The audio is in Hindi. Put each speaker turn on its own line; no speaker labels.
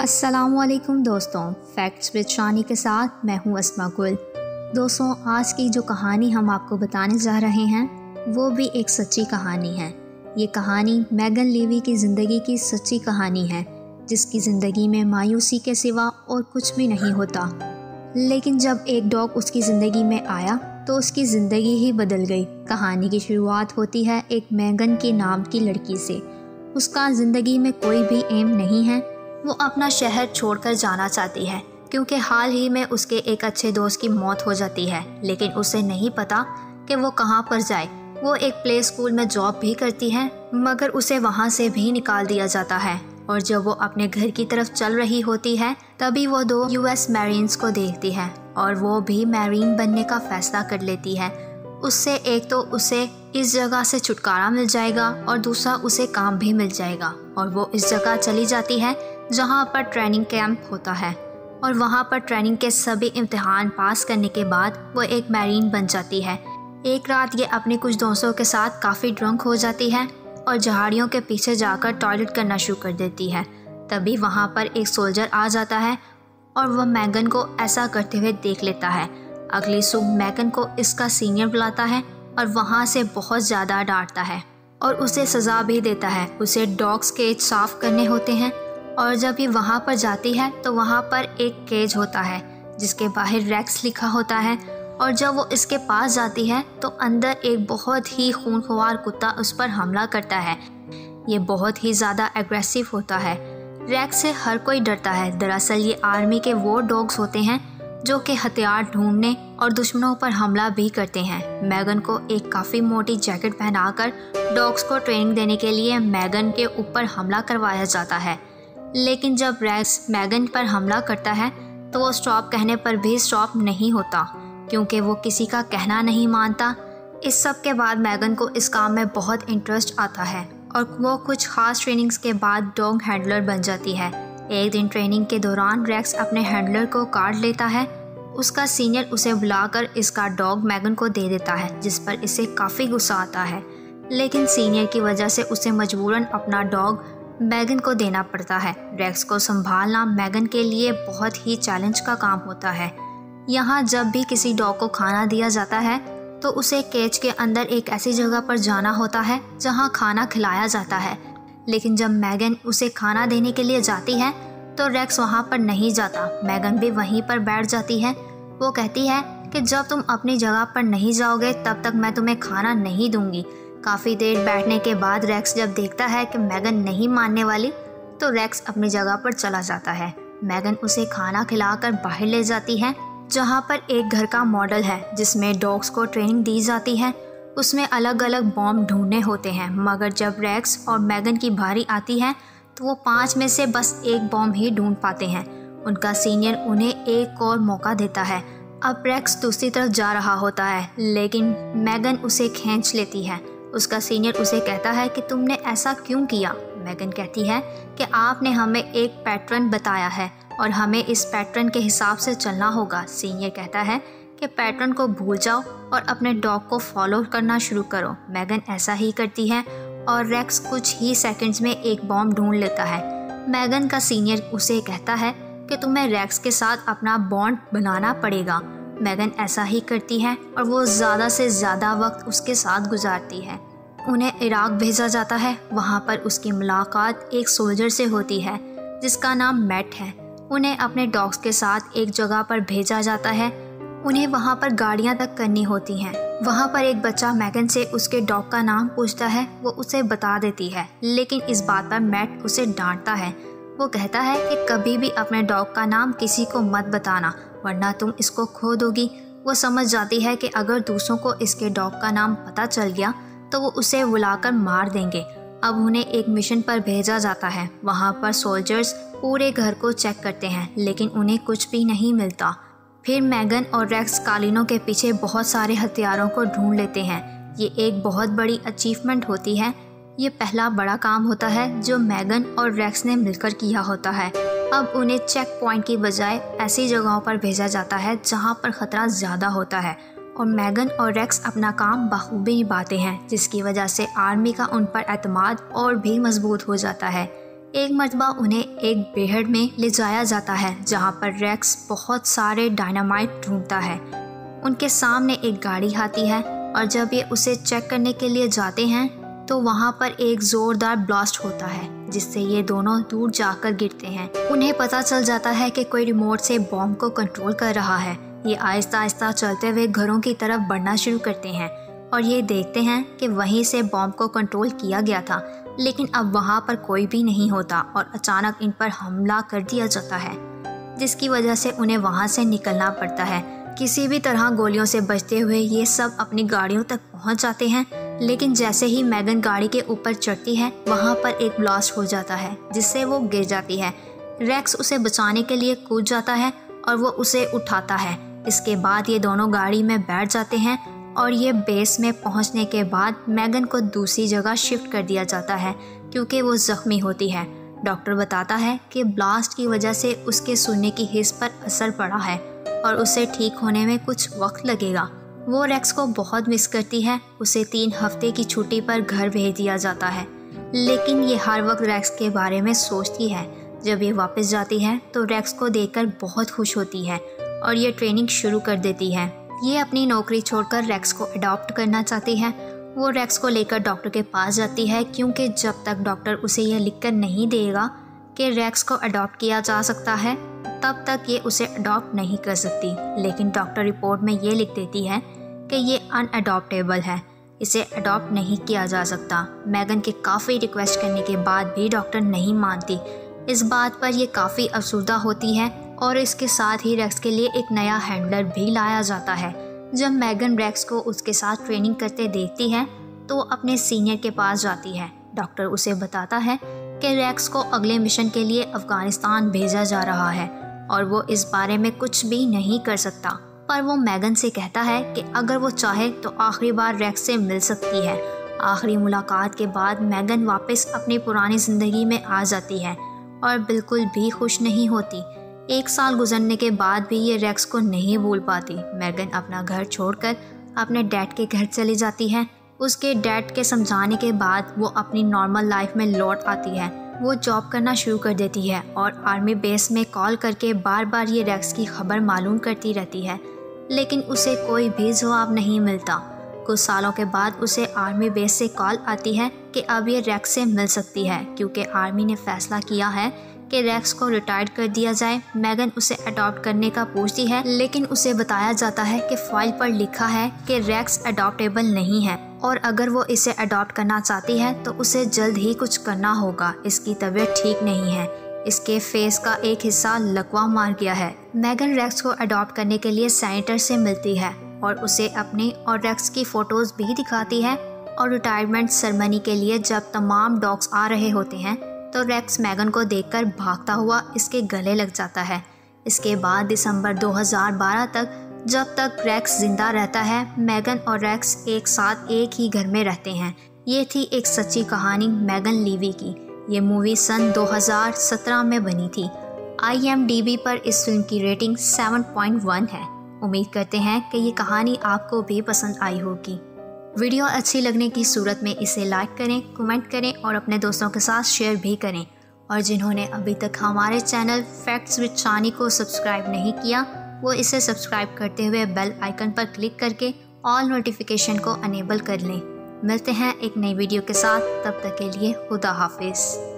असलकुम दोस्तों फैक्ट्स विद शानी के साथ मैं हूँ अस्मा गुल दोस्तों, आज की जो कहानी हम आपको बताने जा रहे हैं, वो भी एक सच्ची कहानी है। ये कहानी मैगन लीवी की ज़िंदगी की सच्ची कहानी है, जिसकी ज़िंदगी में मायूसी के सिवा और कुछ भी नहीं होता। लेकिन जब एक डॉग उसकी ज़िंदगी में आया तो उसकी ज़िंदगी ही बदल गई। कहानी की शुरुआत होती है एक मैगन के नाम की लड़की से। उसका ज़िंदगी में कोई भी एम नहीं है वो अपना शहर छोड़कर जाना चाहती है, क्योंकि हाल ही में उसके एक अच्छे दोस्त की मौत हो जाती है। लेकिन उसे नहीं पता कि वो कहाँ पर जाए। वो एक प्ले स्कूल में जॉब भी करती है, मगर उसे वहाँ से भी निकाल दिया जाता है। और जब वो अपने घर की तरफ़ चल रही होती है, तभी वो दो यूएस मैरीन्स को देखती है, और वो भी मैरीन बनने का फैसला कर लेती है। उससे एक तो उसे इस जगह से छुटकारा मिल जाएगा, और दूसरा उसे काम भी मिल जाएगा, और वो इस जगह चली जाती है जहाँ पर ट्रेनिंग कैंप होता है और वहाँ पर ट्रेनिंग के सभी इम्तहान पास करने के बाद वो एक मैरीन बन जाती है। एक रात ये अपने कुछ दोस्तों के साथ काफ़ी ड्रंक हो जाती है और जहाड़ियों के पीछे जाकर टॉयलेट करना शुरू कर देती है। तभी वहाँ पर एक सोल्जर आ जाता है और वह मैगन को ऐसा करते हुए देख लेता है। अगली सुबह मैगन को इसका सीनियर बुलाता है और वहाँ से बहुत ज़्यादा डांटता है और उसे सज़ा भी देता है। उसे डॉग्स केज साफ़ करने होते हैं और जब ये वहाँ पर जाती है तो वहाँ पर एक केज होता है, जिसके बाहर रैक्स लिखा होता है। और जब वो इसके पास जाती है तो अंदर एक बहुत ही खूनखवार कुत्ता उस पर हमला करता है। ये बहुत ही ज़्यादा एग्रेसिव होता है। रैक्स से हर कोई डरता है। दरअसल ये आर्मी के वो डॉग्स होते हैं, जो कि हथियार ढूँढने और दुश्मनों पर हमला भी करते हैं। मैगन को एक काफ़ी मोटी जैकेट पहनाकर डॉग्स को ट्रेनिंग देने के लिए मैगन के ऊपर हमला करवाया जाता है। लेकिन जब रैक्स मैगन पर हमला करता है तो वो स्टॉप कहने पर भी स्टॉप नहीं होता, क्योंकि वो किसी का कहना नहीं मानता। इस सब के बाद मैगन को इस काम में बहुत इंटरेस्ट आता है, और वो कुछ खास ट्रेनिंग्स के बाद डॉग हैंडलर बन जाती है। एक दिन ट्रेनिंग के दौरान रैक्स अपने हैंडलर को काट लेता है। उसका सीनियर उसे बुलाकर इसका डॉग मैगन को दे देता है, जिस पर इसे काफ़ी गुस्सा आता है। लेकिन सीनियर की वजह से उसे मजबूरन अपना डॉग मैगन को देना पड़ता है। रेक्स को संभालना मैगन के लिए बहुत ही चैलेंज का काम होता है। यहाँ जब भी किसी डॉग को खाना दिया जाता है तो उसे केज के अंदर एक ऐसी जगह पर जाना होता है, जहाँ खाना खिलाया जाता है। लेकिन जब मैगन उसे खाना देने के लिए जाती है तो रेक्स वहाँ पर नहीं जाता। मैगन भी वहीं पर बैठ जाती है। वो कहती है कि जब तुम अपनी जगह पर नहीं जाओगे, तब तक मैं तुम्हें खाना नहीं दूँगी। काफ़ी देर बैठने के बाद रैक्स जब देखता है कि मैगन नहीं मानने वाली तो रैक्स अपनी जगह पर चला जाता है। मैगन उसे खाना खिलाकर बाहर ले जाती है, जहाँ पर एक घर का मॉडल है, जिसमें डॉग्स को ट्रेनिंग दी जाती है। उसमें अलग अलग बॉम्ब ढूँढने होते हैं, मगर जब रैक्स और मैगन की भारी आती है तो वो पाँच में से बस एक बॉम्ब ही ढूंढ पाते हैं। उनका सीनियर उन्हें एक और मौका देता है। अब रैक्स दूसरी तरफ़ जा रहा होता है, लेकिन मैगन उसे खींच लेती है। उसका सीनियर उसे कहता है कि तुमने ऐसा क्यों किया? मैगन कहती है कि आपने हमें एक पैटर्न बताया है और हमें इस पैटर्न के हिसाब से चलना होगा। सीनियर कहता है कि पैटर्न को भूल जाओ और अपने डॉग को फॉलो करना शुरू करो। मैगन ऐसा ही करती है और रेक्स कुछ ही सेकंड्स में एक बॉम्ब ढूंढ लेता है। मैगन का सीनियर उसे कहता है कि तुम्हें रेक्स के साथ अपना बॉन्ड बनाना पड़ेगा। मैगन ऐसा ही करती है और वो ज़्यादा से ज़्यादा वक्त उसके साथ गुजारती है। उन्हें इराक भेजा जाता है, वहाँ पर उसकी मुलाकात एक सोल्जर से होती है, जिसका नाम मैट है। उन्हें अपने डॉग्स के साथ एक जगह पर भेजा जाता है। उन्हें वहाँ पर गाड़ियाँ तक करनी होती हैं। वहाँ पर एक बच्चा मैगन से उसके डॉग का नाम पूछता है, वो उसे बता देती है। लेकिन इस बात पर मैट उसे डांटता है। वो कहता है कि कभी भी अपने डॉग का नाम किसी को मत बताना, वरना तुम इसको खो दोगी। वो समझ जाती है कि अगर दूसरों को इसके डॉग का नाम पता चल गया तो वो उसे बुलाकर मार देंगे। अब उन्हें एक मिशन पर भेजा जाता है। वहाँ पर सोल्जर्स पूरे घर को चेक करते हैं, लेकिन उन्हें कुछ भी नहीं मिलता। फिर मैगन और रेक्स कालीनों के पीछे बहुत सारे हथियारों को ढूंढ लेते हैं। ये एक बहुत बड़ी अचीवमेंट होती है। ये पहला बड़ा काम होता है जो मैगन और रेक्स ने मिलकर किया होता है। अब उन्हें चेक पॉइंट की बजाय ऐसी जगहों पर भेजा जाता है जहाँ पर ख़तरा ज़्यादा होता है। और मैगन और रेक्स अपना काम बखूबी निभाते हैं, जिसकी वजह से आर्मी का उन पर अतमाद और भी मज़बूत हो जाता है। एक मरतबा उन्हें एक बेहड़ में ले जाया जाता है, जहाँ पर रेक्स बहुत सारे डायनामाइट ढूंढता है। उनके सामने एक गाड़ी आती है, और जब ये उसे चेक करने के लिए जाते हैं तो वहाँ पर एक ज़ोरदार ब्लास्ट होता है, जिससे ये दोनों दूर जाकर गिरते हैं। उन्हें पता चल जाता है कि कोई रिमोट से बॉम्ब को कंट्रोल कर रहा है। ये आहिस्ता आहिस्ता चलते हुए घरों की तरफ़ बढ़ना शुरू करते हैं और ये देखते हैं कि वहीं से बॉम्ब को कंट्रोल किया गया था, लेकिन अब वहाँ पर कोई भी नहीं होता और अचानक इन पर हमला कर दिया जाता है, जिसकी वजह से उन्हें वहाँ से निकलना पड़ता है। किसी भी तरह गोलियों से बचते हुए ये सब अपनी गाड़ियों तक पहुँच जाते हैं, लेकिन जैसे ही मैगन गाड़ी के ऊपर चढ़ती है, वहाँ पर एक ब्लास्ट हो जाता है, जिससे वो गिर जाती है। रेक्स उसे बचाने के लिए कूद जाता है और वो उसे उठाता है। इसके बाद ये दोनों गाड़ी में बैठ जाते हैं और ये बेस में पहुँचने के बाद मैगन को दूसरी जगह शिफ्ट कर दिया जाता है, क्योंकि वो ज़ख्मी होती है। डॉक्टर बताता है कि ब्लास्ट की वजह से उसके सुनने की हिस्स पर असर पड़ा है और उसे ठीक होने में कुछ वक्त लगेगा। वो रेक्स को बहुत मिस करती है, उसे तीन हफ़्ते की छुट्टी पर घर भेज दिया जाता है। लेकिन ये हर वक्त रेक्स के बारे में सोचती है। जब ये वापस जाती है तो रेक्स को देखकर बहुत खुश होती है। और ये ट्रेनिंग शुरू कर देती है। ये अपनी नौकरी छोड़कर रेक्स को अडॉप्ट करना चाहती है। वो रेक्स को लेकर डॉक्टर के पास जाती है, क्योंकि जब तक डॉक्टर उसे यह लिखकर नहीं देगा कि रेक्स को अडॉप्ट किया जा सकता है, तब तक ये उसे अडॉप्ट नहीं कर सकती। लेकिन डॉक्टर रिपोर्ट में ये लिख देती है कि ये अनअडॉप्टेबल है। इसे अडॉप्ट नहीं किया जा सकता। मैगन के काफ़ी रिक्वेस्ट करने के बाद भी डॉक्टर नहीं मानती। इस बात पर यह काफ़ी अफसरदा होती है और इसके साथ ही रेक्स के लिए एक नया हैंडलर भी लाया जाता है। जब मैगन रेक्स को उसके साथ ट्रेनिंग करते देखती है तो अपने सीनियर के पास जाती है। डॉक्टर उसे बताता है कि रेक्स को अगले मिशन के लिए अफ़गानिस्तान भेजा जा रहा है और वो इस बारे में कुछ भी नहीं कर सकता। पर वो मैगन से कहता है कि अगर वो चाहे तो आखिरी बार रेक्स से मिल सकती है। आखिरी मुलाकात के बाद मैगन वापस अपनी पुरानी ज़िंदगी में आ जाती है और बिल्कुल भी खुश नहीं होती। एक साल गुजरने के बाद भी ये रेक्स को नहीं भूल पाती। मैगन अपना घर छोड़कर अपने डैड के घर चली जाती है। उसके डैड के समझाने के बाद वो अपनी नॉर्मल लाइफ में लौट आती है। वो जॉब करना शुरू कर देती है और आर्मी बेस में कॉल करके बार बार ये रेक्स की खबर मालूम करती रहती है। लेकिन उसे कोई भी जवाब नहीं मिलता। कुछ सालों के बाद उसे आर्मी बेस से कॉल आती है कि अब ये रेक्स से मिल सकती है, क्योंकि आर्मी ने फैसला किया है कि रेक्स को रिटायर्ड कर दिया जाए। मैगन उसे अडॉप्ट करने का पूछती है, लेकिन उसे बताया जाता है कि फ़ाइल पर लिखा है कि रेक्स अडॉप्टेबल नहीं है, और अगर वो इसे अडॉप्ट करना चाहती है तो उसे जल्द ही कुछ करना होगा। इसकी तबीयत ठीक नहीं है। इसके फेस का एक हिस्सा लकवा मार गया है। मैगन रेक्स को अडॉप्ट करने के लिए सैनिटर से मिलती है, और उसे अपने और रेक्स की फ़ोटोज़ भी दिखाती है, और रिटायरमेंट सरमनी के लिए जब तमाम डॉग्स आ रहे होते हैं तो रेक्स मैगन को देखकर भागता हुआ इसके गले लग जाता है। इसके बाद दिसंबर 2012 तक, जब तक रेक्स ज़िंदा रहता है, मैगन और रेक्स एक साथ एक ही घर में रहते हैं। ये थी एक सच्ची कहानी मैगन लीवी की। ये मूवी सन 2017 में बनी थी। आईएमडीबी पर इस फ़िल्म की रेटिंग 7.1 है। उम्मीद करते हैं कि ये कहानी आपको भी पसंद आई होगी। वीडियो अच्छी लगने की सूरत में इसे लाइक करें कमेंट करें और अपने दोस्तों के साथ शेयर भी करें। और जिन्होंने अभी तक हमारे चैनल फैक्ट्स विद चानी को सब्सक्राइब नहीं किया, वो इसे सब्सक्राइब करते हुए बेल आइकन पर क्लिक करके ऑल नोटिफिकेशन को अनेबल कर लें। मिलते हैं एक नई वीडियो के साथ, तब तक के लिए खुदा हाफिज़।